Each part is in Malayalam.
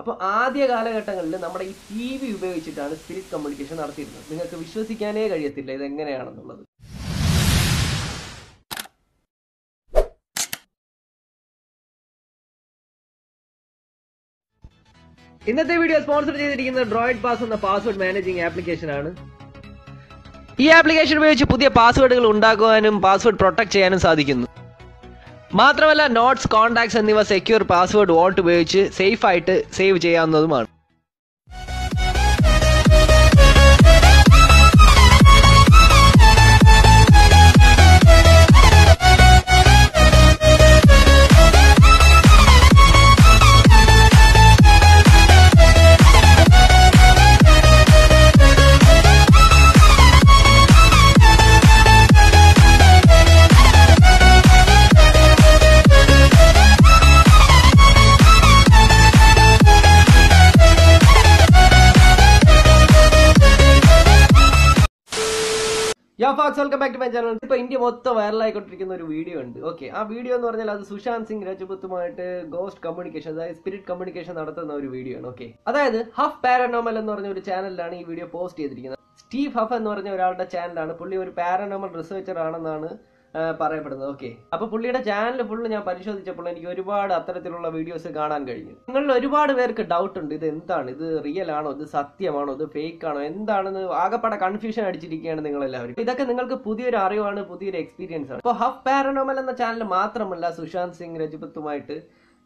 അപ്പോൾ ആദ്യ കാലഘട്ടങ്ങളിൽ നമ്മുടെ ഈ ടി വി ഉപയോഗിച്ചിട്ടാണ് സ്പിരിറ്റ് കമ്മ്യൂണിക്കേഷൻ നടത്തിയിരുന്നത്. നിങ്ങൾക്ക് വിശ്വസിക്കാനേ കഴിയത്തില്ല ഇത് എങ്ങനെയാണെന്നുള്ളത് ഇന്നത്തെ വീഡിയോ സ്പോൺസർ ചെയ്തിരിക്കുന്നത് ഡ്രോയിഡ് പാസ് എന്ന പാസ്വേഡ് മാനേജിംഗ് ആപ്ലിക്കേഷൻ ആണ്. ഈ ആപ്ലിക്കേഷൻ ഉപയോഗിച്ച് പുതിയ പാസ്വേഡുകൾ ഉണ്ടാക്കുവാനും പാസ്വേഡ് പ്രൊട്ടക്ട് ചെയ്യാനും സാധിക്കുന്നു. മാത്രമല്ല നോട്ട്സ് കോൺടാക്ട്സ് എന്നിവ സെക്യൂർ പാസ്വേഡ് വോട്ട് ഉപയോഗിച്ച് സേഫ് ആയിട്ട് സേവ് ചെയ്യാവുന്നതുമാണ്. യാ fax welcome back to my channel ഇപ്പൊ ഇന്ത്യ മൊത്തം വൈറലായിക്കൊണ്ടിരിക്കുന്ന ഒരു വീഡിയോ ഉണ്ട്. ഓക്കെ ആ വീഡിയോ എന്ന് പറഞ്ഞാൽ അത് സുശാന്ത് സിംഗ് രജപുത്തുമായിട്ട് ഗോസ്റ്റ് കമ്മ്യൂണിക്കേഷൻ അതായത് സ്പിരിറ്റ് കമ്മ്യൂണിക്കേഷൻ നടത്തുന്ന ഒരു വീഡിയോ ആണ്. ഓക്കെ അതായത് ഹഫ് പാരനോമൽ എന്ന് പറഞ്ഞ ഒരു ചാനലിലാണ് ഈ വീഡിയോ പോസ്റ്റ് ചെയ്തിരിക്കുന്നത്. സ്റ്റീവ് ഹഫ് എന്ന് പറഞ്ഞ ഒരാളുടെ ചാനലാണ് പുള്ളി ഒരു പാരനോമൽ റിസർച്ചർ ആണെന്നാണ് പറയപ്പെടുന്നത്. ഓക്കെ അപ്പൊ പുള്ളിയുടെ ചാനൽ ഫുള്ള് ഞാൻ പരിശോധിച്ചപ്പോൾ എനിക്ക് ഒരുപാട് അത്തരത്തിലുള്ള വീഡിയോസ് കാണാൻ കഴിഞ്ഞു. നിങ്ങളിൽ ഒരുപാട് പേർക്ക് ഡൗട്ട് ഉണ്ട്. ഇത് എന്താണ്? ഇത് റിയൽ ആണോ? ഇത് സത്യമാണോ? ഇത് ഫേക്ക് ആണോ? എന്താണെന്ന് ആകെപ്പാടെ കൺഫ്യൂഷൻ അടിച്ചിരിക്കുകയാണ് നിങ്ങൾ എല്ലാവരും ഇതൊക്കെ നിങ്ങൾക്ക് പുതിയൊരു അറിവാണ് പുതിയൊരു എക്സ്പീരിയൻസ് ആണ്. ഇപ്പോൾ ഹഫ് പാരനോമൽ എന്ന ചാനൽ മാത്രമല്ല സുശാന്ത് സിംഗ് രജപുത്തുമായിട്ട്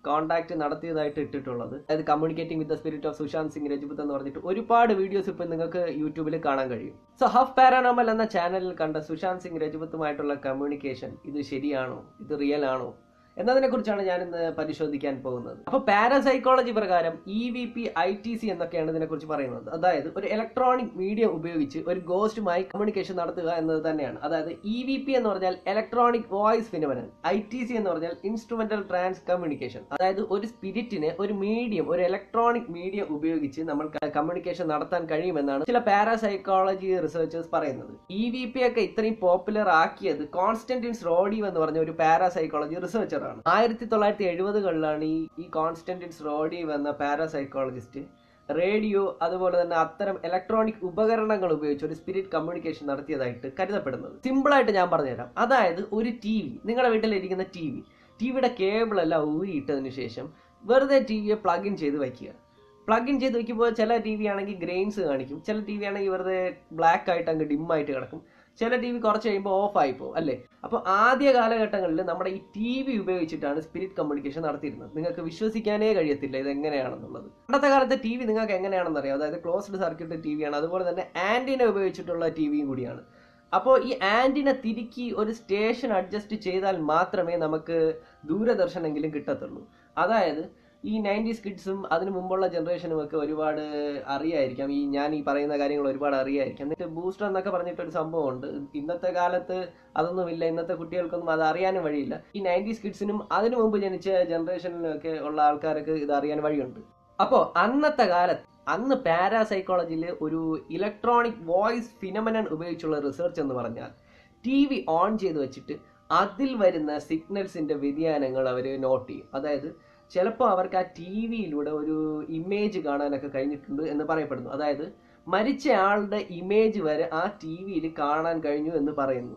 കോൺടാക്ട് നടത്തിയതായിട്ട് ഇട്ടിട്ടുള്ളത്. അതായത് communicating with the spirit of Sushant Singh Rajput എന്ന് പറഞ്ഞിട്ട് ഒരുപാട് വീഡിയോസ് ഇപ്പം നിങ്ങൾക്ക് യൂട്യൂബിൽ കാണാൻ കഴിയും. സോ ഹഫ് പാരാനോമൽ എന്ന ചാനലിൽ കണ്ട സുശാന്ത് സിംഗ് രജപുത്തുമായിട്ടുള്ള കമ്മ്യൂണിക്കേഷൻ ഇത് ശരിയാണോ? ഇത് റിയൽ ആണോ? എന്നതിനെ കുറിച്ചാണ് ഞാൻ ഇന്ന് പരിശോധിക്കാൻ പോകുന്നത്. അപ്പൊ പാരസൈക്കോളജി പ്രകാരം E V P I T C എന്നൊക്കെയാണ് ഇതിനെ കുറിച്ച് പറയുന്നത്. അതായത് ഒരു ഇലക്ട്രോണിക് മീഡിയം ഉപയോഗിച്ച് ഒരു ഗോസ്റ്റുമായി കമ്മ്യൂണിക്കേഷൻ നടത്തുക എന്നത് തന്നെയാണ്. അതായത് ഇ വി പി എന്ന് പറഞ്ഞാൽ electronic voice phenomenon I T C എന്ന് പറഞ്ഞാൽ ഇൻസ്ട്രുമെന്റൽ ട്രാൻസ് കമ്മ്യൂണിക്കേഷൻ അതായത് ഒരു സ്പിരിറ്റിനെ ഒരു മീഡിയം ഒരു ഇലക്ട്രോണിക് മീഡിയം ഉപയോഗിച്ച് നമ്മൾ കമ്മ്യൂണിക്കേഷൻ നടത്താൻ കഴിയുമെന്നാണ് ചില പാരാസൈക്കോളജി റിസർച്ചേഴ്സ് പറയുന്നത്. ഇ വി പി ഒക്കെ ഇത്രയും പോപ്പുലർ ആക്കിയത് കോൺസ്റ്റന്റിൻസ് റോഡീവ് എന്ന് പറഞ്ഞ ഒരു പാരാസൈക്കോളജി റിസർച്ചർ ആണ് ആയിരത്തി തൊള്ളായിരത്തി എഴുപതുകളിലാണ് ഈ ഈ കോൺസ്റ്റന്റിൻസ് റോഡി വന്ന പാരാസൈക്കോളജിസ്റ്റ് റേഡിയോ അതുപോലെ തന്നെ അത്തരം ഇലക്ട്രോണിക് ഉപകരണങ്ങൾ ഉപയോഗിച്ച് ഒരു സ്പിരിറ്റ് കമ്മ്യൂണിക്കേഷൻ നടത്തിയതായിട്ട് കരുതപ്പെടുന്നത്. സിമ്പിളായിട്ട് ഞാൻ പറഞ്ഞുതരാം. അതായത് ഒരു ടി വി നിങ്ങളുടെ വീട്ടിലിരിക്കുന്ന ടി വി ടി വിയുടെ കേബിളെല്ലാം ഊരിയിട്ടതിന് ശേഷം വെറുതെ ടി വിയെ പ്ലഗ് ഇൻ ചെയ്ത് വയ്ക്കുക. പ്ലഗ് ഇൻ ചെയ്ത് വയ്ക്കുമ്പോൾ ചില ടി വി ആണെങ്കിൽ ഗ്രെയിൻസ് കാണിക്കും. ചില ടി വി ആണെങ്കിൽ വെറുതെ ബ്ലാക്ക് ആയിട്ട് അങ്ങ് ഡിം ആയിട്ട് കിടക്കും. ചില ടി വി കുറച്ച് കഴിയുമ്പോൾ ഓഫ് പോകും അല്ലേ? അപ്പോൾ ആദ്യ കാലഘട്ടങ്ങളിൽ നമ്മുടെ ഈ ടി വി ഉപയോഗിച്ചിട്ടാണ് സ്പിരിറ്റ് കമ്മ്യൂണിക്കേഷൻ നടത്തിയിരുന്നത്. നിങ്ങൾക്ക് വിശ്വസിക്കാനേ കഴിയത്തില്ല ഇത് എങ്ങനെയാണെന്നുള്ളത് പണ്ടത്തെ കാലത്തെ ടി വി നിങ്ങൾക്ക് എങ്ങനെയാണെന്ന് അറിയാം അതായത് ക്ലോസ്ഡ് സർക്യൂട്ട് ടി വിയാണ് അതുപോലെ തന്നെ ആന്റിന ഉപയോഗിച്ചിട്ടുള്ള ടി വിയും കൂടിയാണ്. അപ്പോൾ ഈ ആന്റിന തിരുക്കി ഒരു സ്റ്റേഷൻ അഡ്ജസ്റ്റ് ചെയ്താൽ മാത്രമേ നമുക്ക് ദൂരദർശനെങ്കിലും കിട്ടത്തുള്ളൂ. അതായത് ഈ നയന്റീസ് കിഡ്സും അതിന് മുമ്പുള്ള ജനറേഷനും ഒക്കെ ഒരുപാട് അറിയായിരിക്കാം. ഈ ഞാൻ ഈ പറയുന്ന കാര്യങ്ങൾ ഒരുപാട് അറിയായിരിക്കാം. എന്നിട്ട് ബൂസ്റ്റർ എന്നൊക്കെ പറഞ്ഞിട്ടൊരു സംഭവമുണ്ട്. ഇന്നത്തെ കാലത്ത് അതൊന്നുമില്ല. ഇന്നത്തെ കുട്ടികൾക്കൊന്നും അത് അറിയാനും വഴിയില്ല. ഈ നയന്റീസ് കിഡ്സിനും അതിനു മുമ്പ് ജനിച്ച ജനറേഷനിലൊക്കെ ഉള്ള ആൾക്കാർക്ക് ഇത് അറിയാൻ വഴിയുണ്ട്. അപ്പോൾ അന്നത്തെ കാലത്ത് അന്ന് പാരാസൈക്കോളജിയിൽ ഒരു ഇലക്ട്രോണിക് വോയിസ് ഫിനമനൻ ഉപയോഗിച്ചുള്ള റിസർച്ച് എന്ന് പറഞ്ഞാൽ ടി വി ഓൺ ചെയ്ത് വെച്ചിട്ട് അതിൽ വരുന്ന സിഗ്നൽസിന്റെ വ്യതിയാനങ്ങൾ അവർ നോട്ട് ചെയ്യും. അതായത് ചിലപ്പോൾ അവർക്ക് ആ ടി വിയിലൂടെ ഒരു ഇമേജ് കാണാനൊക്കെ കഴിഞ്ഞിട്ടുണ്ട് എന്ന് പറയപ്പെടുന്നു. അതായത് മരിച്ചയാളുടെ ഇമേജ് വരെ ആ ടി വിയിൽ കാണാൻ കഴിഞ്ഞു എന്ന് പറയുന്നു.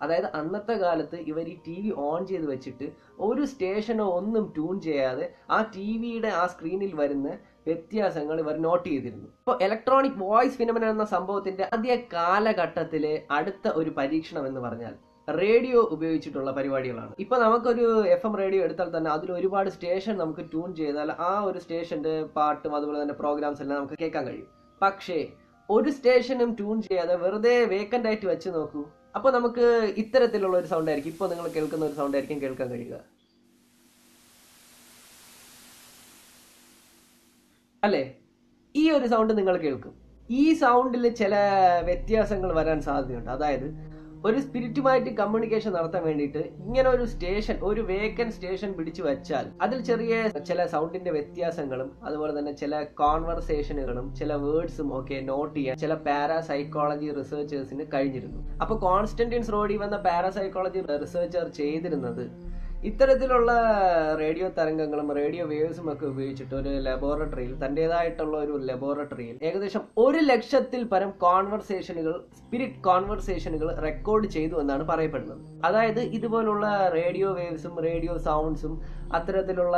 അതായത് അന്നത്തെ കാലത്ത് ഇവർ ഈ ടി വി ഓൺ ചെയ്ത് വെച്ചിട്ട് ഒരു സ്റ്റേഷനോ ഒന്നും ട്യൂൺ ചെയ്യാതെ ആ ടി വിയുടെ ആ സ്ക്രീനിൽ വരുന്ന വ്യത്യാസങ്ങൾ ഇവർ നോട്ട് ചെയ്തിരുന്നു. ഇപ്പോൾ ഇലക്ട്രോണിക് വോയിസ് ഫിനമന എന്ന സംഭവത്തിന്റെ ആദ്യ കാലഘട്ടത്തിലെ അടുത്ത ഒരു പരീക്ഷണം എന്ന് പറഞ്ഞാൽ റേഡിയോ ഉപയോഗിച്ചിട്ടുള്ള പരിപാടികളാണ്. ഇപ്പൊ നമുക്കൊരു എഫ് എം റേഡിയോ എടുത്താൽ തന്നെ അതിൽ ഒരുപാട് സ്റ്റേഷൻ നമുക്ക് ട്യൂൺ ചെയ്താൽ ആ ഒരു സ്റ്റേഷന്റെ പാട്ടും അതുപോലെ തന്നെ പ്രോഗ്രാംസ് എല്ലാം നമുക്ക് കേൾക്കാൻ കഴിയും. പക്ഷേ ഒരു സ്റ്റേഷനും ട്യൂൺ ചെയ്യാതെ വെറുതെ വേക്കന്റ് ആയിട്ട് വെച്ച് നോക്കൂ. അപ്പോൾ നമുക്ക് ഇത്തരത്തിലുള്ള ഒരു സൗണ്ട് ആയിരിക്കും. ഇപ്പോൾ നിങ്ങൾ കേൾക്കുന്ന ഒരു സൗണ്ട് ആയിരിക്കും കേൾക്കാൻ കഴിയുക. അല്ലേ? ഈ ഒരു സൗണ്ട് നിങ്ങൾ കേൾക്കും. ഈ സൗണ്ടിൽ ചില വ്യത്യാസങ്ങൾ വരാൻ സാധ്യതയുണ്ട്. അതായത് ഒരു സ്പിരിറ്റുമായിട്ട് കമ്മ്യൂണിക്കേഷൻ നടത്താൻ വേണ്ടിയിട്ട് ഇങ്ങനെ ഒരു സ്റ്റേഷൻ ഒരു വേക്കൻ സ്റ്റേഷൻ പിടിച്ചു വെച്ചാൽ അതിൽ ചെറിയ ചില സൗണ്ടിന്റെ വ്യത്യാസങ്ങളും അതുപോലെ തന്നെ ചില കോൺവെർസേഷനുകളും ചില വേർഡ്സും ഒക്കെ നോട്ട് ചെയ്യാൻ ചില പാരാസൈക്കോളജി റിസർച്ചേഴ്സിന് കഴിഞ്ഞിരുന്നു. അപ്പോൾ കോൺസ്റ്റന്റിൻസ് റോഡി വന്ന പാരാസൈക്കോളജി റിസർച്ചർ ചെയ്തിരുന്നത് ഇത്തരത്തിലുള്ള റേഡിയോ തരംഗങ്ങളും റേഡിയോ വേവ്സും ഒക്കെ ഉപയോഗിച്ചിട്ട് ഒരു ലബോറട്ടറിയിൽ തന്റേതായിട്ടുള്ള ഒരു ലബോറട്ടറിയിൽ ഏകദേശം ഒരു ലക്ഷത്തിൽ പരം കോൺവെർസേഷനുകൾ സ്പിരിറ്റ് കോൺവെർസേഷനുകൾ റെക്കോർഡ് ചെയ്തു എന്നാണ് പറയപ്പെടുന്നത്. അതായത് ഇതുപോലുള്ള റേഡിയോ വേവ്സും റേഡിയോ സൗണ്ട്സും അത്തരത്തിലുള്ള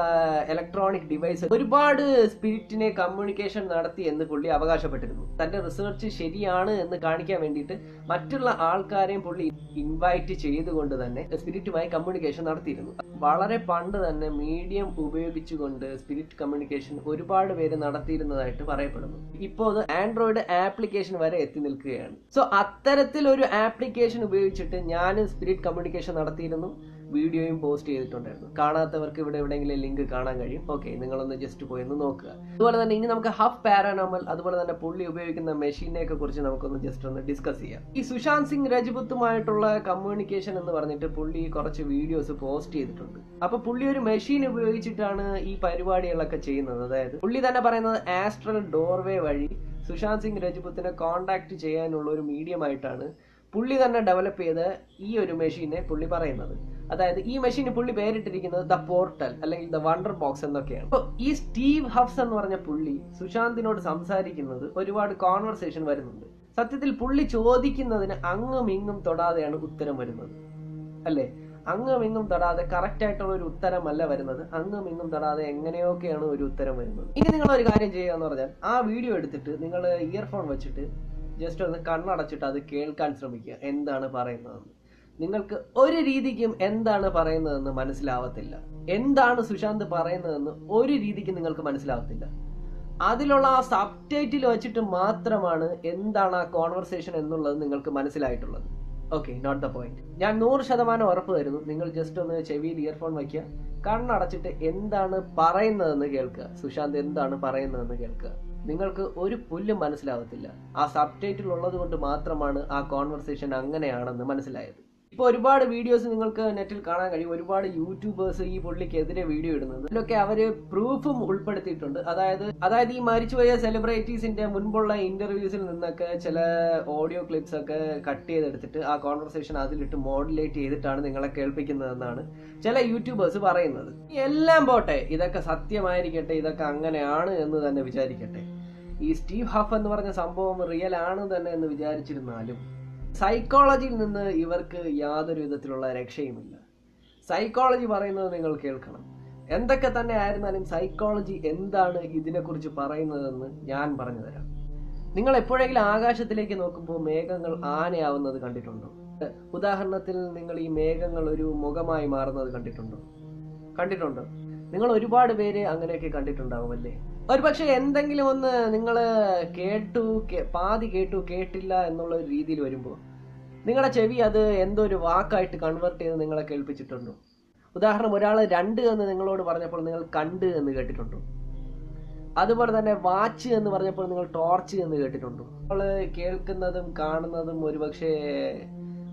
ഇലക്ട്രോണിക് ഡിവൈസ് ഒരുപാട് സ്പിരിറ്റിനെ കമ്മ്യൂണിക്കേഷൻ നടത്തി എന്ന് പുള്ളി അവകാശപ്പെട്ടിരുന്നു. തന്റെ റിസർച്ച് ശരിയാണ് എന്ന് കാണിക്കാൻ വേണ്ടിയിട്ട് മറ്റുള്ള ആൾക്കാരെയും പുള്ളി ഇൻവൈറ്റ് ചെയ്തുകൊണ്ട് തന്നെ സ്പിരിറ്റുമായി കമ്മ്യൂണിക്കേഷൻ നടത്തിയിരുന്നു. വളരെ പണ്ട് തന്നെ മീഡിയം ഉപയോഗിച്ചുകൊണ്ട് സ്പിരിറ്റ് കമ്മ്യൂണിക്കേഷൻ ഒരുപാട് പേര് നടത്തിയിരുന്നതായിട്ട് പറയപ്പെടുന്നു. ഇപ്പോൾ അത് ആൻഡ്രോയിഡ് ആപ്ലിക്കേഷൻ വരെ എത്തി നിൽക്കുകയാണ്. സോ അത്തരത്തിൽ ഒരു ആപ്ലിക്കേഷൻ ഉപയോഗിച്ചിട്ട് ഞാൻ സ്പിരിറ്റ് കമ്മ്യൂണിക്കേഷൻ നടത്തിയിരുന്നു. വീഡിയോയും പോസ്റ്റ് ചെയ്തിട്ടുണ്ടായിരുന്നു. കാണാത്തവർക്ക് ഇവിടെ എവിടെയെങ്കിലും ലിങ്ക് കാണാൻ കഴിയും. ഓക്കെ നിങ്ങളൊന്ന് ജസ്റ്റ് പോയി ഒന്ന് നോക്കുക. അതുപോലെ തന്നെ ഇനി നമുക്ക് ഹഫ് പാരാനോമൽ അതുപോലെ തന്നെ പുള്ളി ഉപയോഗിക്കുന്ന മെഷീനെ ഒക്കെ കുറിച്ച് നമുക്കൊന്ന് ജസ്റ്റ് ഒന്ന് ഡിസ്കസ് ചെയ്യാം. ഈ സുശാന്ത് സിംഗ് രജപുത്തുമായിട്ടുള്ള കമ്മ്യൂണിക്കേഷൻ എന്ന് പറഞ്ഞിട്ട് പുള്ളി കുറച്ച് വീഡിയോസ് പോസ്റ്റ് ചെയ്തിട്ടുണ്ട്. അപ്പൊ പുള്ളി ഒരു മെഷീൻ ഉപയോഗിച്ചിട്ടാണ് ഈ പരിപാടികളൊക്കെ ചെയ്യുന്നത്. അതായത് പുള്ളി തന്നെ പറയുന്നത് ആസ്ട്രൽ ഡോർവേ വഴി സുശാന്ത് സിംഗ് രജപുത്തിനെ കോണ്ടാക്ട് ചെയ്യാനുള്ള ഒരു മീഡിയം ആയിട്ടാണ് പുള്ളി തന്നെ ഡെവലപ്പ് ചെയ്ത ഈ ഒരു മെഷീനെ പുള്ളി പറയുന്നത്. അതായത് ഈ മെഷീന് പുള്ളി പേരിട്ടിരിക്കുന്നത് ദ പോർട്ടൽ അല്ലെങ്കിൽ ദ വണ്ടർ ബോക്സ് എന്നൊക്കെയാണ്. അപ്പോൾ ഈ സ്റ്റീവ് ഹബ്സ് എന്ന് പറഞ്ഞ പുള്ളി സുശാന്തിനോട് സംസാരിക്കുന്നത് ഒരുപാട് കോൺവെർസേഷൻ വരുന്നുണ്ട്. സത്യത്തിൽ പുള്ളി ചോദിക്കുന്നതിന് അങ്ങും ഇങ്ങും തൊടാതെയാണ് ഉത്തരം വരുന്നത്. അല്ലേ? അങ്ങും ഇങ്ങും തൊടാതെ കറക്റ്റ് ആയിട്ടുള്ള ഒരു ഉത്തരമല്ല വരുന്നത്. അങ്ങും ഇങ്ങും തൊടാതെ എങ്ങനെയൊക്കെയാണ് ഒരു ഉത്തരം വരുന്നത്? ഇനി നിങ്ങൾ ഒരു കാര്യം ചെയ്യുക എന്ന് പറഞ്ഞാൽ ആ വീഡിയോ എടുത്തിട്ട് നിങ്ങൾ ഇയർഫോൺ വെച്ചിട്ട് ജസ്റ്റ് ഒന്ന് കണ്ണടച്ചിട്ട് അത് കേൾക്കാൻ ശ്രമിക്കുക. എന്താണ് പറയുന്നതെന്ന്. നിങ്ങൾക്ക് ഒരു രീതിക്കും എന്താണ് പറയുന്നതെന്ന് മനസ്സിലാവത്തില്ല. എന്താണ് സുശാന്ത് പറയുന്നതെന്ന് ഒരു രീതിക്കും നിങ്ങൾക്ക് മനസ്സിലാവത്തില്ല. അതിലുള്ള ആ സബ് ടൈറ്റിൽ വെച്ചിട്ട് മാത്രമാണ് എന്താണ് ആ കോൺവെർസേഷൻ എന്നുള്ളത് നിങ്ങൾക്ക് മനസ്സിലായിട്ടുള്ളത്. ഓക്കെ നോട്ട് ദ പോയിന്റ് ഞാൻ നൂറ് ശതമാനം ഉറപ്പ് തരുന്നു നിങ്ങൾ ജസ്റ്റ് ഒന്ന് ചെവിയിൽ ഇയർഫോൺ വയ്ക്കുക. കണ്ണടച്ചിട്ട് എന്താണ് പറയുന്നതെന്ന് കേൾക്കുക. സുശാന്ത് എന്താണ് പറയുന്നതെന്ന് കേൾക്കുക. നിങ്ങൾക്ക് ഒരു പുല്ലും മനസ്സിലാവത്തില്ല. ആ സബ് ടൈറ്റിൽ ഉള്ളത് കൊണ്ട് മാത്രമാണ് ആ കോൺവെർസേഷൻ അങ്ങനെയാണെന്ന് മനസ്സിലായത്. ഇപ്പൊ ഒരുപാട് വീഡിയോസ് നിങ്ങൾക്ക് നെറ്റിൽ കാണാൻ കഴിയും. ഒരുപാട് യൂട്യൂബേഴ്സ് ഈ പുള്ളിക്കെതിരെ വീഡിയോ ഇടുന്നത്. ഇതിലൊക്കെ അവർ പ്രൂഫും ഉൾപ്പെടുത്തിയിട്ടുണ്ട്. അതായത് അതായത് ഈ മരിച്ചുപോയ സെലിബ്രിറ്റീസിന്റെ മുൻപുള്ള ഇന്റർവ്യൂസിൽ നിന്നൊക്കെ ചില ഓഡിയോ ക്ലിപ്സ് ഒക്കെ കട്ട് ചെയ്തെടുത്തിട്ട് ആ കോൺവെർസേഷൻ അതിലിട്ട് മോഡുലേറ്റ് ചെയ്തിട്ടാണ് നിങ്ങളെ കേൾപ്പിക്കുന്നതെന്നാണ് ചില യൂട്യൂബേഴ്സ് പറയുന്നത്. എല്ലാം പോട്ടെ ഇതൊക്കെ സത്യമായിരിക്കട്ടെ ഇതൊക്കെ അങ്ങനെയാണ് എന്ന് തന്നെ വിചാരിക്കട്ടെ. ഈ സ്റ്റീവ് ഹഫ് എന്ന് പറഞ്ഞ സംഭവം റിയൽ ആണ് തന്നെ എന്ന് വിചാരിച്ചിരുന്നാലും സൈക്കോളജിയിൽ നിന്ന് ഇവർക്ക് യാതൊരു വിധത്തിലുള്ള രക്ഷയുമില്ല. സൈക്കോളജി പറയുന്നത് നിങ്ങൾ കേൾക്കണം. എന്തൊക്കെ തന്നെ ആയിരുന്നാലും സൈക്കോളജി എന്താണ് ഇതിനെക്കുറിച്ച് പറയുന്നതെന്ന് ഞാൻ പറഞ്ഞു തരാം നിങ്ങൾ എപ്പോഴെങ്കിലും ആകാശത്തിലേക്ക് നോക്കുമ്പോൾ മേഘങ്ങൾ ആനയാവുന്നത് കണ്ടിട്ടുണ്ടോ? ഉദാഹരണത്തിൽ നിങ്ങൾ ഈ മേഘങ്ങൾ ഒരു മുഖമായി മാറുന്നത് കണ്ടിട്ടുണ്ടോ? കണ്ടിട്ടുണ്ടോ? നിങ്ങൾ ഒരുപാട് പേര് അങ്ങനെയൊക്കെ കണ്ടിട്ടുണ്ടാവുമല്ലേ ഒരു പക്ഷെ എന്തെങ്കിലും ഒന്ന് നിങ്ങൾ കേട്ടു പാതി കേട്ടു കേട്ടില്ല എന്നുള്ള ഒരു രീതിയിൽ വരുമ്പോൾ നിങ്ങളുടെ ചെവി അത് എന്തോ ഒരു വാക്കായിട്ട് കൺവേർട്ട് ചെയ്ത് നിങ്ങളെ കേൾപ്പിച്ചിട്ടുണ്ടോ? ഉദാഹരണം ഒരാൾ രണ്ട് എന്ന് നിങ്ങളോട് പറഞ്ഞപ്പോൾ നിങ്ങൾ കണ്ട് എന്ന് കേട്ടിട്ടുണ്ടോ? അതുപോലെ തന്നെ വാച്ച് എന്ന് പറഞ്ഞപ്പോൾ നിങ്ങൾ ടോർച്ച് എന്ന് കേട്ടിട്ടുണ്ടോ? നമ്മൾ കേൾക്കുന്നതും കാണുന്നതും ഒരുപക്ഷെ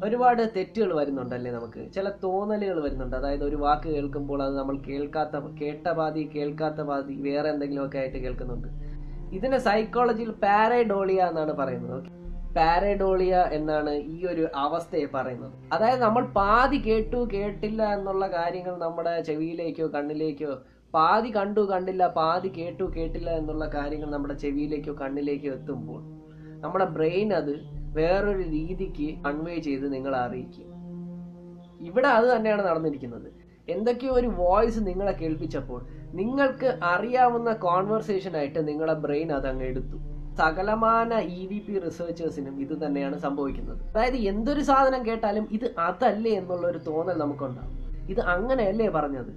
ഒരുപാട് തെറ്റുകൾ വരുന്നുണ്ടല്ലേ നമുക്ക്? ചില തോന്നലുകൾ വരുന്നുണ്ട്. അതായത് ഒരു വാക്ക് കേൾക്കുമ്പോൾ അത് നമ്മൾ കേൾക്കാത്ത കേട്ട പാതി കേൾക്കാത്ത പാതി വേറെ എന്തെങ്കിലുമൊക്കെ ആയിട്ട് കേൾക്കുന്നുണ്ട്. ഇതിനെ സൈക്കോളജിയിൽ പാരഡോളിയ എന്നാണ് പറയുന്നത്. പാരഡോളിയ എന്നാണ് ഈ ഒരു അവസ്ഥയെ പറയുന്നത്. അതായത് നമ്മൾ പാതി കേട്ടു കേട്ടില്ല എന്നുള്ള കാര്യങ്ങൾ നമ്മുടെ ചെവിയിലേക്കോ കണ്ണിലേക്കോ പാതി കണ്ടു കണ്ടില്ല പാതി കേട്ടു കേട്ടില്ല എന്നുള്ള കാര്യങ്ങൾ നമ്മുടെ ചെവിയിലേക്കോ കണ്ണിലേക്കോ എത്തുമ്പോൾ നമ്മുടെ ബ്രെയിൻ അത് വേറൊരു രീതിക്ക് കൺവേ ചെയ്ത് നിങ്ങളെ അറിയിക്കും ഇവിടെ അത് തന്നെയാണ് നടന്നിരിക്കുന്നത്. എന്തൊക്കെയോ ഒരു വോയിസ് നിങ്ങളെ കേൾപ്പിച്ചപ്പോൾ നിങ്ങൾക്ക് അറിയാവുന്ന കോൺവെർസേഷൻ ആയിട്ട് നിങ്ങളുടെ ബ്രെയിൻ അത് അങ്ങ് എടുത്തു. സകലമാന ഇ വി പി റിസർച്ചേഴ്സിനും ഇത് തന്നെയാണ് സംഭവിക്കുന്നത്. അതായത് എന്തൊരു സാധനം കേട്ടാലും ഇത് അതല്ലേ എന്നുള്ള ഒരു തോന്നൽ നമുക്കുണ്ടാവും. ഇത് അങ്ങനെയല്ലേ പറഞ്ഞത്?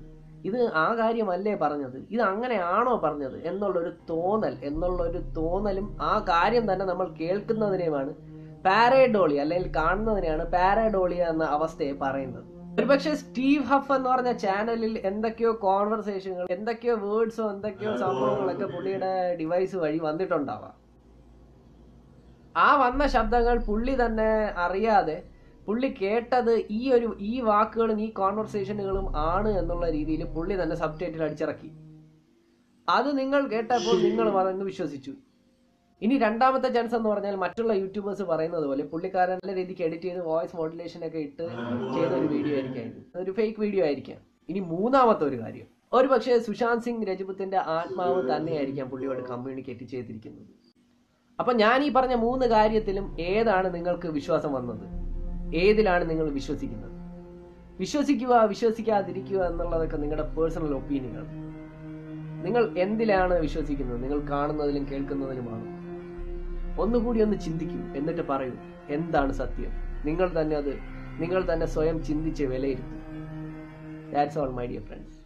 ഇത് ആ കാര്യമല്ലേ പറഞ്ഞത്? ഇത് അങ്ങനെയാണോ പറഞ്ഞത്? എന്നുള്ളൊരു തോന്നൽ എന്നുള്ളൊരു തോന്നലും ആ കാര്യം തന്നെ നമ്മൾ കേൾക്കുന്നതിനെയുമാണ് പാരഡോളി അല്ലെങ്കിൽ കാണുന്നതിനെയാണ് പാരഡോളിയ എന്ന അവസ്ഥയെ പറയുന്നത്. ഒരുപക്ഷെ സ്റ്റീവ് ഹഫ് എന്ന് പറഞ്ഞ ചാനലിൽ എന്തൊക്കെയോ കോൺവെർസേഷനുകൾ എന്തൊക്കെയോ വേർഡ്സോ എന്തൊക്കെയോ സംഭവങ്ങളൊക്കെ പുള്ളിയുടെ ഡിവൈസ് വഴി വന്നിട്ടുണ്ടാവാം. ആ വന്ന ശബ്ദങ്ങൾ പുള്ളി തന്നെ അറിയാതെ പുള്ളി കേട്ടത് ഈ ഒരു ഈ വാക്കുകളും ഈ കോൺവെർസേഷനുകളും ആണ് എന്നുള്ള രീതിയിൽ പുള്ളി തന്നെ സബ്ജക്റ്റിൽ അടിച്ചിറക്കി. അത് നിങ്ങൾ കേട്ടപ്പോൾ നിങ്ങൾ അതങ്ങ് വിശ്വസിച്ചു. ഇനി രണ്ടാമത്തെ ചാൻസ് എന്ന് പറഞ്ഞാൽ മറ്റുള്ള യൂട്യൂബേഴ്സ് പറയുന്നത് പോലെ പുള്ളിക്കാരൻ നല്ല രീതിക്ക് എഡിറ്റ് ചെയ്ത് വോയിസ് മോഡുലേഷൻ ഒക്കെ ഇട്ട് ചെയ്ത ഒരു വീഡിയോ ആയിരിക്കാം ഒരു ഫേക്ക് വീഡിയോ ആയിരിക്കാം. ഇനി മൂന്നാമത്തെ ഒരു കാര്യം. ഒരു പക്ഷേ സുശാന്ത് സിംഗ് രജപുത്തിന്റെ ആത്മാവ് തന്നെയായിരിക്കാം പുള്ളിയോട് കമ്മ്യൂണിക്കേറ്റ് ചെയ്തിരിക്കുന്നത്. അപ്പൊ ഞാൻ ഈ പറഞ്ഞ മൂന്ന് കാര്യത്തിലും ഏതാണ് നിങ്ങൾക്ക് വിശ്വാസം വന്നത്? ഏതിലാണ് നിങ്ങൾ വിശ്വസിക്കുന്നത്? വിശ്വസിക്കുക വിശ്വസിക്കാതിരിക്കുക എന്നുള്ളതൊക്കെ നിങ്ങളുടെ പേഴ്സണൽ ഒപ്പീനിയനാണ് നിങ്ങൾ എന്തിലാണ് വിശ്വസിക്കുന്നത്? നിങ്ങൾ കാണുന്നതിലും കേൾക്കുന്നതിലുമാണ്. ഒന്നുകൂടി ഒന്ന് ചിന്തിക്കും. എന്നിട്ട് പറയൂ എന്താണ് സത്യം? നിങ്ങൾ തന്നെ അത് നിങ്ങൾ തന്നെ സ്വയം ചിന്തിച്ച് വിലയിരുത്തും. That's all my dear friends